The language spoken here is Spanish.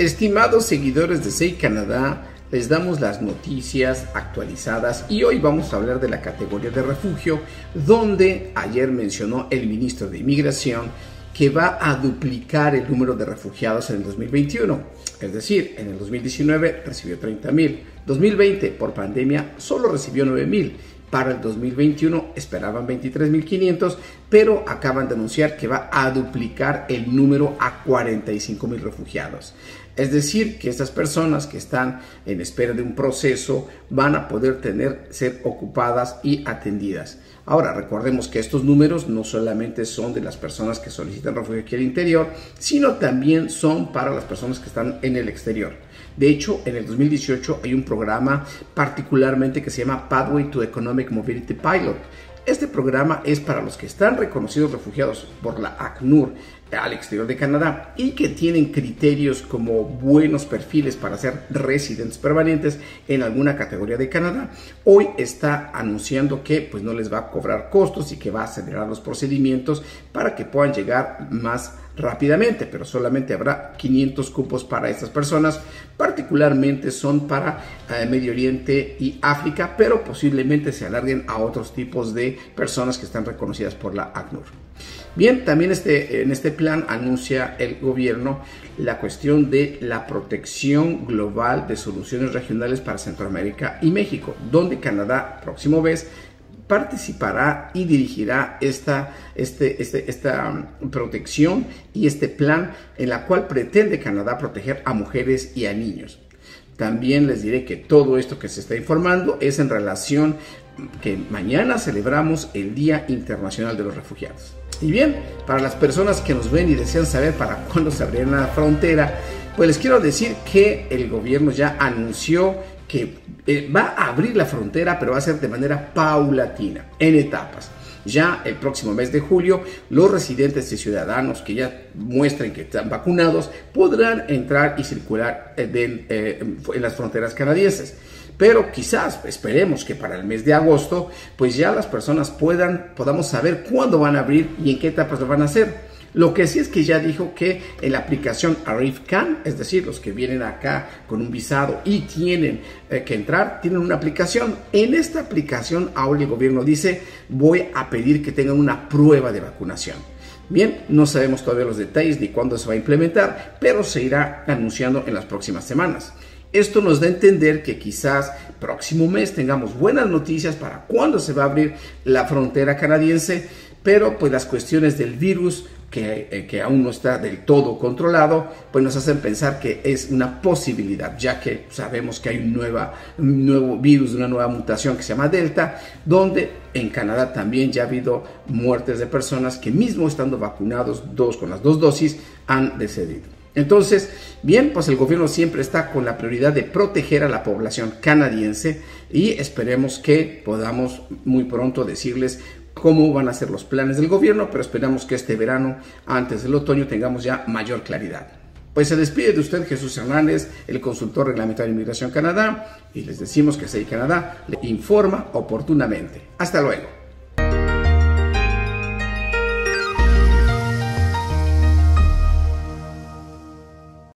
Estimados seguidores de SEI Canadá, les damos las noticias actualizadas y hoy vamos a hablar de la categoría de refugio, donde ayer mencionó el ministro de Inmigración que va a duplicar el número de refugiados en el 2021. Es decir, en el 2019 recibió 30 mil, 2020 por pandemia solo recibió 9 mil para el 2021 esperaban 23.500, pero acaban de anunciar que va a duplicar el número a 45.000 refugiados. Es decir, que estas personas que están en espera de un proceso van a poder tener, ser ocupadas y atendidas. Ahora, recordemos que estos números no solamente son de las personas que solicitan refugio aquí al interior, sino también son para las personas que están en el exterior. De hecho, en el 2018 hay un programa particularmente que se llama Pathway to Economic Mobility Pilot. Este programa es para los que están reconocidos refugiados por la ACNUR al exterior de Canadá y que tienen criterios como buenos perfiles para ser residentes permanentes en alguna categoría de Canadá, hoy está anunciando que pues no les va a cobrar costos y que va a acelerar los procedimientos para que puedan llegar más rápidamente, pero solamente habrá 500 cupos para estas personas, particularmente son para eh, Medio Oriente y África, pero posiblemente se alarguen a otros tipos de personas que están reconocidas por la ACNUR. Bien, también este, en este plan anuncia el gobierno la cuestión de la protección global de soluciones regionales para Centroamérica y México, donde Canadá, próximo vez, participará y dirigirá esta, este, este, esta um, protección y este plan en la cual pretende Canadá proteger a mujeres y a niños. También les diré que todo esto que se está informando es en relación que mañana celebramos el Día Internacional de los Refugiados. Y bien, para las personas que nos ven y desean saber para cuándo se abrirá la frontera, pues les quiero decir que el gobierno ya anunció que eh, va a abrir la frontera, pero va a ser de manera paulatina, en etapas. Ya el próximo mes de julio, los residentes y ciudadanos que ya muestren que están vacunados podrán entrar y circular eh, eh, en las fronteras canadienses. Pero quizás esperemos que para el mes de agosto, pues ya las personas puedan, podamos saber cuándo van a abrir y en qué etapas lo van a hacer. Lo que sí es que ya dijo que en la aplicación ArriveCan, es decir, los que vienen acá con un visado y tienen eh, que entrar, tienen una aplicación. En esta aplicación ahora el gobierno dice, voy a pedir que tengan una prueba de vacunación. Bien, no sabemos todavía los detalles ni cuándo se va a implementar, pero se irá anunciando en las próximas semanas. Esto nos da a entender que quizás próximo mes tengamos buenas noticias para cuándo se va a abrir la frontera canadiense, pero pues las cuestiones del virus eh, que, aún no está del todo controlado, pues nos hacen pensar que es una posibilidad, ya que sabemos que hay un, nueva, un nuevo virus, una nueva mutación que se llama Delta, donde en Canadá también ya ha habido muertes de personas que mismo estando vacunados dos con las dos dosis han decedido. Entonces, bien, pues el gobierno siempre está con la prioridad de proteger a la población canadiense y esperemos que podamos muy pronto decirles cómo van a ser los planes del gobierno, pero esperamos que este verano, antes del otoño, tengamos ya mayor claridad. Pues se despide de usted Jesús Hernández, el consultor reglamentario de Inmigración Canadá, y les decimos que SEI Canadá le informa oportunamente. Hasta luego.